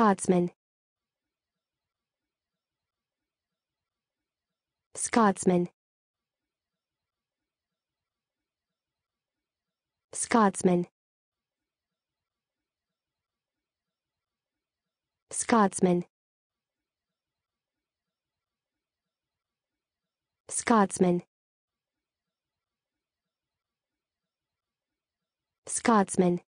Scotsman. Scotsman. Scotsman. Scotsman. Scotsman. Scotsman.